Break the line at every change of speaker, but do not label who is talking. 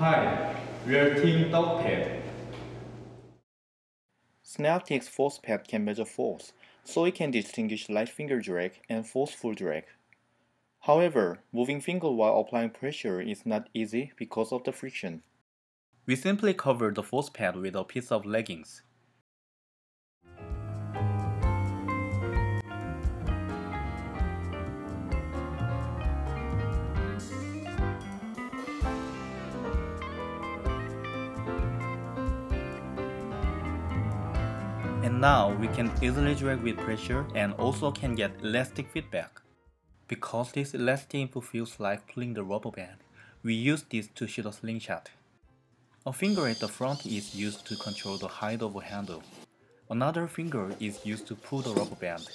Hi, we're Team TteokPad.
Synaptics ForcePad can measure force, so it can distinguish light finger drag and forceful drag. However, moving finger while applying pressure is not easy because of the friction. We simply cover the ForcePad with a piece of leggings. And now we can easily drag with pressure and also can get elastic feedback. Because this elastic input feels like pulling the rubber band, we use this to shoot a slingshot. A finger at the front is used to control the height of a handle. Another finger is used to pull the rubber band.